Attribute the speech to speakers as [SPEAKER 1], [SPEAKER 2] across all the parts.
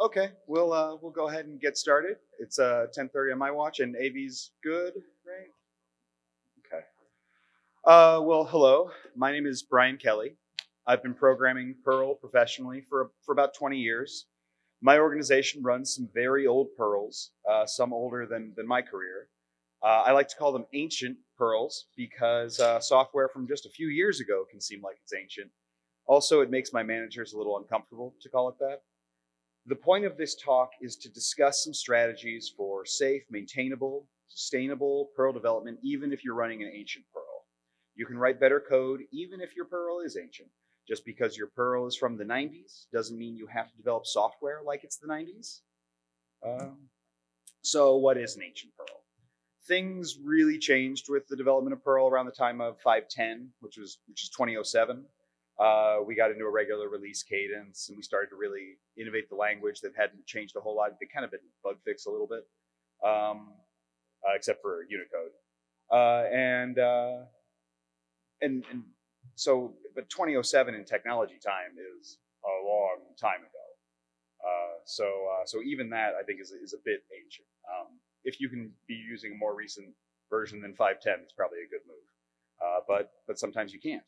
[SPEAKER 1] Okay, we'll uh, we'll go ahead and get started. It's uh 10:30 on my watch, and AV's good, right? Okay. Uh, well, hello. My name is Brian Kelly. I've been programming Perl professionally for for about 20 years. My organization runs some very old Perls, uh, some older than than my career. Uh, I like to call them ancient Perls because uh, software from just a few years ago can seem like it's ancient. Also, it makes my managers a little uncomfortable to call it that. The point of this talk is to discuss some strategies for safe, maintainable, sustainable Perl development, even if you're running an ancient Perl. You can write better code even if your Perl is ancient. Just because your Perl is from the 90s doesn't mean you have to develop software like it's the 90s. Um, so, what is an ancient Perl? Things really changed with the development of Perl around the time of 5.10, which was which is 2007 uh, we got into a regular release cadence and we started to really innovate the language that hadn't changed a whole lot. It kind of been bug fixed a little bit, um, uh, except for Unicode. Uh, and, uh, and, and so, but 2007 in technology time is a long time ago. Uh, so, uh, so even that I think is, is a bit ancient. Um, if you can be using a more recent version than 5.10, it's probably a good move. but, but sometimes you can't.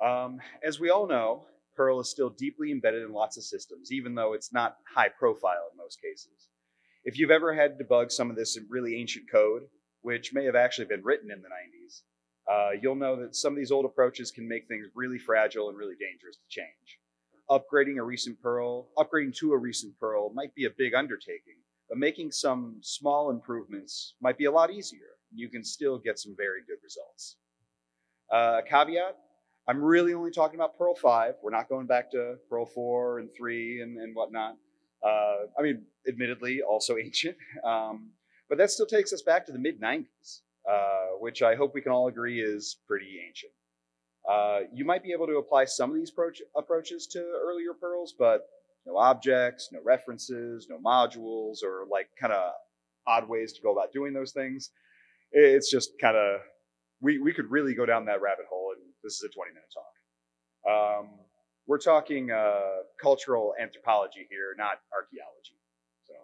[SPEAKER 1] Um, as we all know, Perl is still deeply embedded in lots of systems, even though it's not high profile in most cases. If you've ever had to debug some of this really ancient code, which may have actually been written in the 90s, uh, you'll know that some of these old approaches can make things really fragile and really dangerous to change. Upgrading a recent Perl, upgrading to a recent Perl might be a big undertaking, but making some small improvements might be a lot easier. You can still get some very good results. Uh, caveat, I'm really only talking about Perl 5. We're not going back to Perl 4 and 3 and, and whatnot. Uh, I mean, admittedly, also ancient. Um, but that still takes us back to the mid 90s, uh, which I hope we can all agree is pretty ancient. Uh, you might be able to apply some of these approach, approaches to earlier Perls, but no objects, no references, no modules, or like kind of odd ways to go about doing those things. It's just kind of, we, we could really go down that rabbit hole and this is a 20 minute talk. Um, we're talking uh, cultural anthropology here, not archaeology. So,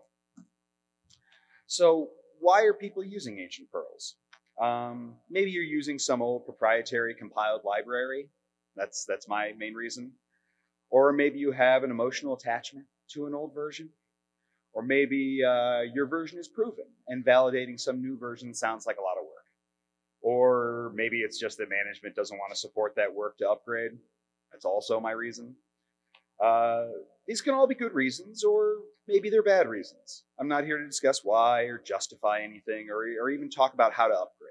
[SPEAKER 1] so why are people using ancient Perls? Um, maybe you're using some old proprietary compiled library. That's that's my main reason. Or maybe you have an emotional attachment to an old version. Or maybe uh, your version is proven and validating some new version sounds like a lot of work. Or maybe it's just that management doesn't want to support that work to upgrade. That's also my reason. Uh, these can all be good reasons, or maybe they're bad reasons. I'm not here to discuss why or justify anything or, or even talk about how to upgrade.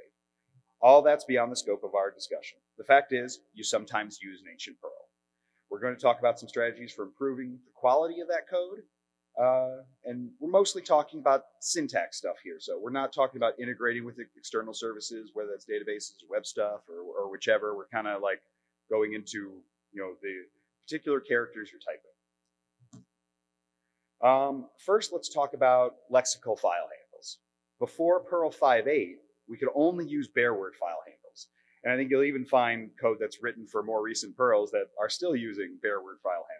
[SPEAKER 1] All that's beyond the scope of our discussion. The fact is, you sometimes use an ancient Perl. We're going to talk about some strategies for improving the quality of that code uh, and we're mostly talking about syntax stuff here. So we're not talking about integrating with external services, whether that's databases or web stuff or, or whichever. We're kind of like going into you know the particular characters you're typing. Um, first, let's talk about lexical file handles. Before Perl 5.8, we could only use bare word file handles. And I think you'll even find code that's written for more recent Perls that are still using bare word file handles.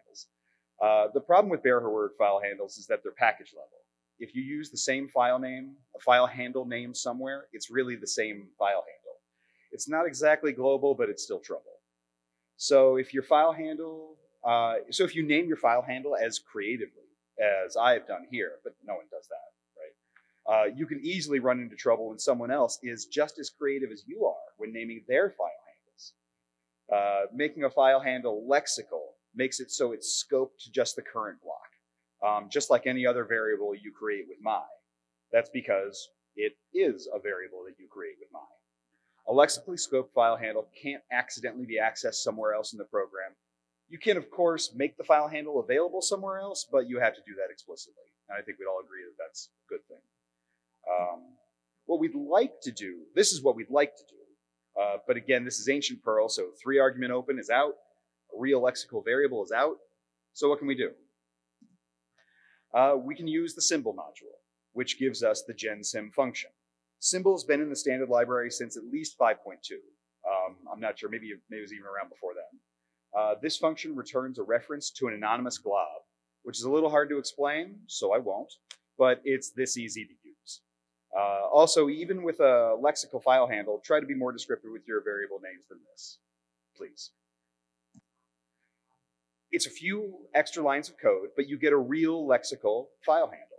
[SPEAKER 1] Uh, the problem with bare word file handles is that they're package level. If you use the same file name, a file handle name somewhere, it's really the same file handle. It's not exactly global, but it's still trouble. So if your file handle, uh, so if you name your file handle as creatively as I have done here, but no one does that, right? Uh, you can easily run into trouble when someone else is just as creative as you are when naming their file handles. Uh, making a file handle lexical makes it so it's scoped to just the current block, um, just like any other variable you create with my. That's because it is a variable that you create with my. A lexically scoped file handle can't accidentally be accessed somewhere else in the program. You can, of course, make the file handle available somewhere else, but you have to do that explicitly. And I think we'd all agree that that's a good thing. Um, what we'd like to do, this is what we'd like to do. Uh, but again, this is ancient Perl, so three argument open is out a real lexical variable is out. So what can we do? Uh, we can use the symbol module, which gives us the gensym function. Symbol has been in the standard library since at least 5.2. Um, I'm not sure, maybe, maybe it was even around before then. Uh, this function returns a reference to an anonymous glob, which is a little hard to explain, so I won't, but it's this easy to use. Uh, also, even with a lexical file handle, try to be more descriptive with your variable names than this, please. It's a few extra lines of code, but you get a real lexical file handle.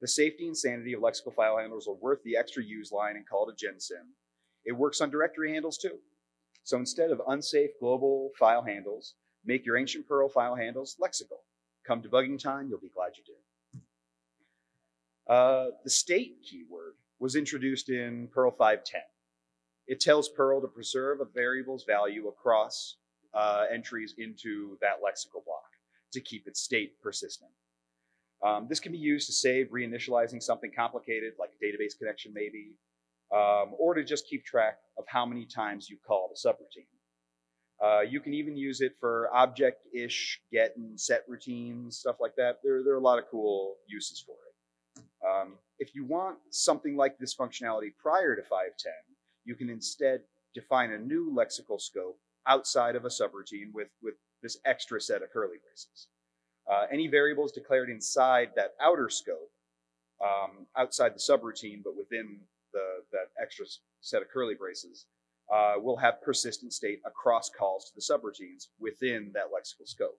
[SPEAKER 1] The safety and sanity of lexical file handlers are worth the extra use line and call a gensym. It works on directory handles too. So instead of unsafe global file handles, make your ancient Perl file handles lexical. Come debugging time, you'll be glad you did. Uh, the state keyword was introduced in Perl 5.10. It tells Perl to preserve a variable's value across uh, entries into that lexical block to keep its state persistent. Um, this can be used to save reinitializing something complicated, like a database connection maybe, um, or to just keep track of how many times you call the subroutine. Uh, you can even use it for object-ish get and set routines, stuff like that. There, there are a lot of cool uses for it. Um, if you want something like this functionality prior to 5.10, you can instead define a new lexical scope outside of a subroutine with, with this extra set of curly braces. Uh, any variables declared inside that outer scope, um, outside the subroutine, but within the, that extra set of curly braces, uh, will have persistent state across calls to the subroutines within that lexical scope.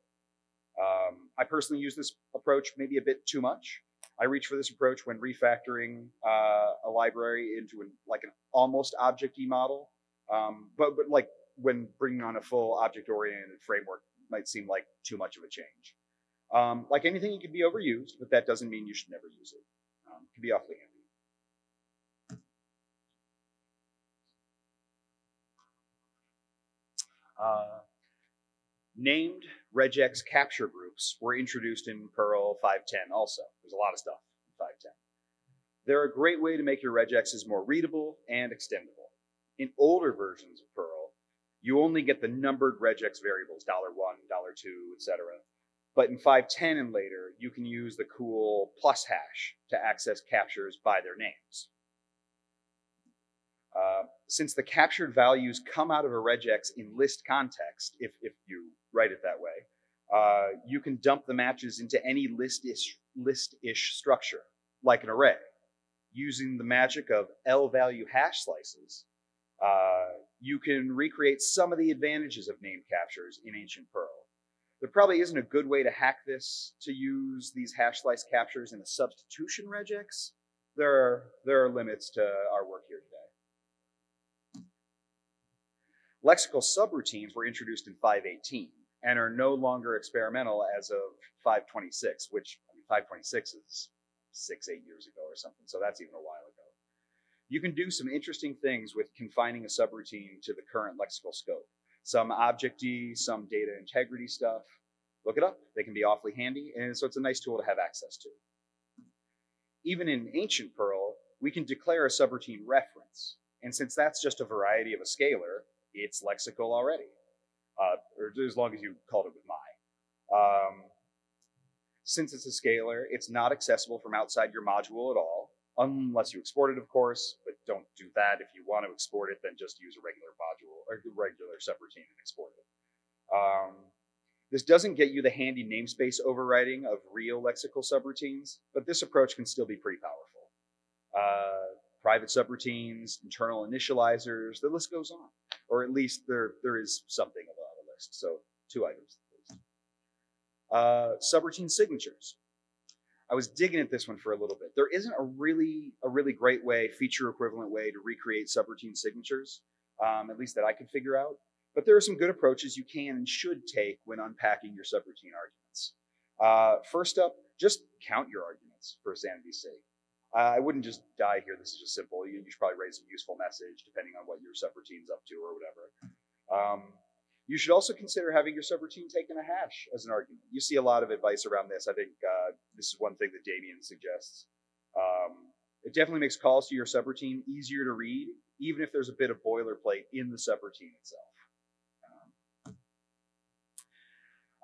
[SPEAKER 1] Um, I personally use this approach maybe a bit too much. I reach for this approach when refactoring uh, a library into an, like an almost object-y model, um, but but like when bringing on a full object-oriented framework might seem like too much of a change. Um, like anything, it can be overused, but that doesn't mean you should never use it. Um, it can be awfully handy. Uh, named regex capture groups were introduced in Perl 5.10 also. There's a lot of stuff in 5.10. They're a great way to make your regexes more readable and extendable. In older versions of Perl, you only get the numbered regex variables, dollar $1, $2, etc. But in 5.10 and later, you can use the cool plus hash to access captures by their names. Uh, since the captured values come out of a regex in list context, if, if you write it that way, uh, you can dump the matches into any list-ish list structure, like an array. Using the magic of L-value hash slices, uh, you can recreate some of the advantages of name captures in ancient Perl. There probably isn't a good way to hack this to use these hash slice captures in a substitution regex. There are, there are limits to our work here today. Lexical subroutines were introduced in 518 and are no longer experimental as of 526, which I mean, 526 is six, eight years ago or something, so that's even a while you can do some interesting things with confining a subroutine to the current lexical scope. Some objecty, some data integrity stuff. Look it up. They can be awfully handy, and so it's a nice tool to have access to. Even in ancient Perl, we can declare a subroutine reference. And since that's just a variety of a scalar, it's lexical already, uh, or as long as you called it with my. Um, since it's a scalar, it's not accessible from outside your module at all unless you export it, of course, but don't do that. If you want to export it, then just use a regular module or regular subroutine and export it. Um, this doesn't get you the handy namespace overriding of real lexical subroutines, but this approach can still be pretty powerful. Uh, private subroutines, internal initializers, the list goes on. Or at least there, there is something of a list. So two items. Uh, subroutine signatures. I was digging at this one for a little bit. There isn't a really a really great way, feature equivalent way to recreate subroutine signatures, um, at least that I could figure out. But there are some good approaches you can and should take when unpacking your subroutine arguments. Uh, first up, just count your arguments for sanity's sake. Uh, I wouldn't just die here. This is just simple. You, you should probably raise a useful message depending on what your subroutine's up to or whatever. Um, you should also consider having your subroutine taken a hash as an argument. You see a lot of advice around this. I think uh, this is one thing that Damian suggests. Um, it definitely makes calls to your subroutine easier to read, even if there's a bit of boilerplate in the subroutine itself. Um,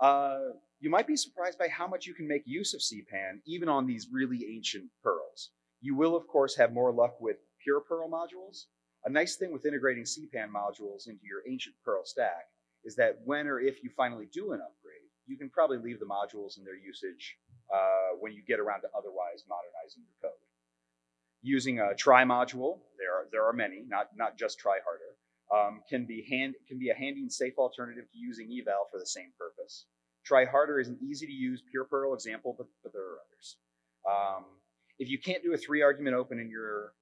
[SPEAKER 1] uh, you might be surprised by how much you can make use of CPAN, even on these really ancient Perls. You will, of course, have more luck with pure Perl modules. A nice thing with integrating CPAN modules into your ancient Perl stack is that when or if you finally do an upgrade, you can probably leave the modules and their usage uh, when you get around to otherwise modernizing your code. Using a try module, there are, there are many, not, not just try harder, um, can, be hand, can be a handy and safe alternative to using eval for the same purpose. Try harder is an easy to use pure Perl example, but, but there are others. Um, if you can't do a three argument open in your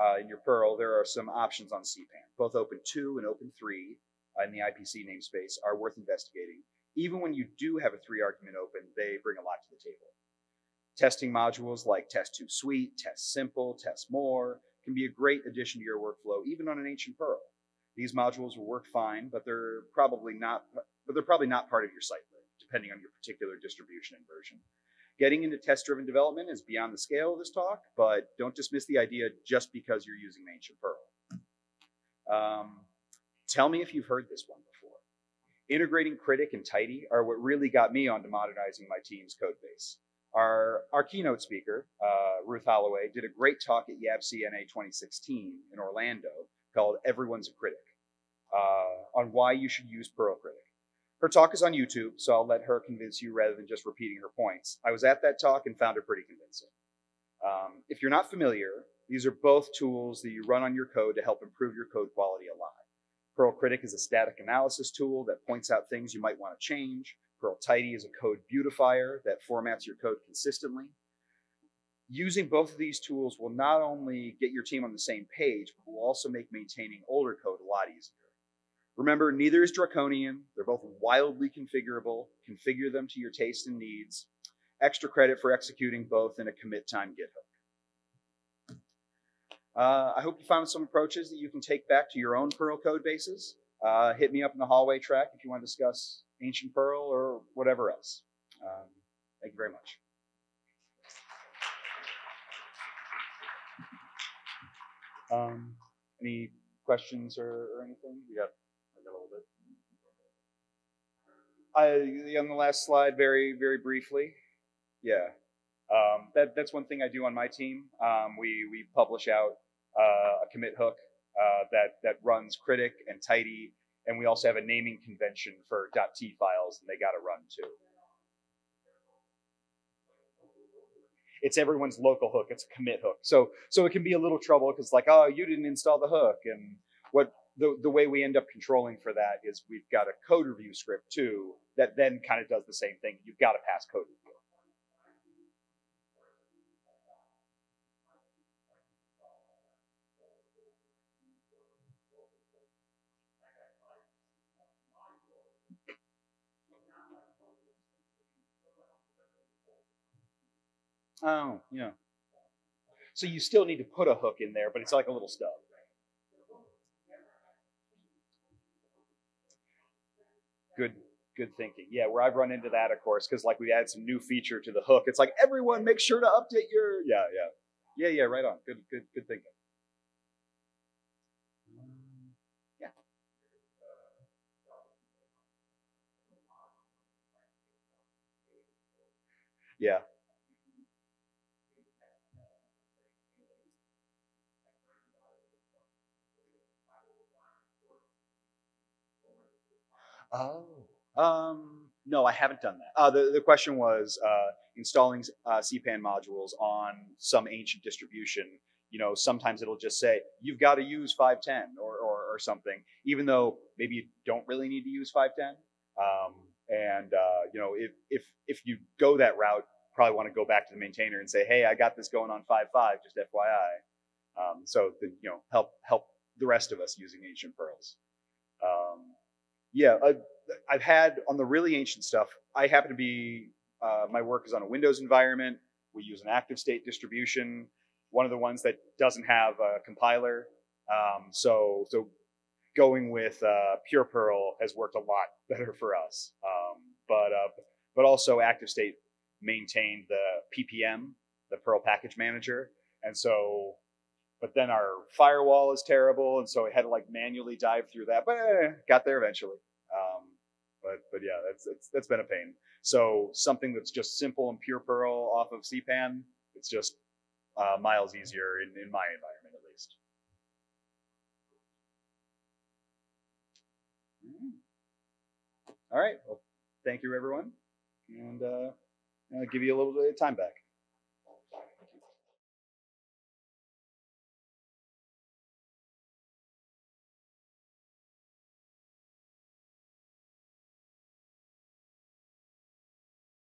[SPEAKER 1] uh, in your Perl, there are some options on CPAN. Both Open 2 and Open 3 uh, in the IPC namespace are worth investigating. Even when you do have a three argument open, they bring a lot to the table. Testing modules like Test 2 Suite, Test Simple, Test More can be a great addition to your workflow, even on an ancient Perl. These modules will work fine, but they're probably not, but they're probably not part of your site depending on your particular distribution and version. Getting into test-driven development is beyond the scale of this talk, but don't dismiss the idea just because you're using Ancient Perl. Um, tell me if you've heard this one before. Integrating Critic and Tidy are what really got me onto modernizing my team's code base. Our, our keynote speaker, uh, Ruth Holloway, did a great talk at YAPC-NA 2016 in Orlando called Everyone's a Critic uh, on why you should use Perl Critic. Her talk is on YouTube, so I'll let her convince you rather than just repeating her points. I was at that talk and found it pretty convincing. Um, if you're not familiar, these are both tools that you run on your code to help improve your code quality a lot. Perl Critic is a static analysis tool that points out things you might want to change. Perl Tidy is a code beautifier that formats your code consistently. Using both of these tools will not only get your team on the same page, but will also make maintaining older code a lot easier. Remember, neither is draconian. They're both wildly configurable. Configure them to your taste and needs. Extra credit for executing both in a commit time git hook. Uh, I hope you found some approaches that you can take back to your own Perl code bases. Uh, hit me up in the hallway track if you want to discuss ancient Perl or whatever else. Um, thank you very much. Um, any questions or, or anything? We got a little bit. I, on the last slide, very, very briefly. Yeah. Um, that, that's one thing I do on my team. Um, we, we publish out uh, a commit hook uh, that, that runs critic and tidy, and we also have a naming convention for .t files, and they got to run too. It's everyone's local hook. It's a commit hook. So, so it can be a little trouble because like, oh, you didn't install the hook, and what the, the way we end up controlling for that is we've got a code review script too that then kind of does the same thing. You've got to pass code review. Oh, yeah. So you still need to put a hook in there, but it's like a little stub. good good thinking. Yeah, where I've run into that, of course, because like we add some new feature to the hook. It's like everyone make sure to update your yeah yeah yeah yeah right on. Good good good thinking. Yeah. Yeah. Oh. Um, no, I haven't done that. Uh, the, the question was uh, installing uh, CPAN modules on some ancient distribution. You know, sometimes it'll just say, you've got to use 510 or, or, or something, even though maybe you don't really need to use 510. Um, and, uh, you know, if, if, if you go that route, probably want to go back to the maintainer and say, hey, I got this going on 5.5, just FYI. Um, so, the, you know, help, help the rest of us using ancient Perls. Yeah, uh, I've had on the really ancient stuff. I happen to be uh, my work is on a Windows environment. We use an ActiveState distribution. One of the ones that doesn't have a compiler. Um, so so going with uh, pure Perl has worked a lot better for us. Um, but uh, but also ActiveState maintained the PPM, the Perl package manager, and so but then our firewall is terrible, and so we had to like manually dive through that. But eh, got there eventually. Um, but but yeah, that's, that's that's been a pain. So something that's just simple and pure Perl off of CPAN, it's just uh, miles easier in, in my environment at least. All right. Well, thank you everyone, and uh, uh, give you a little bit of time back.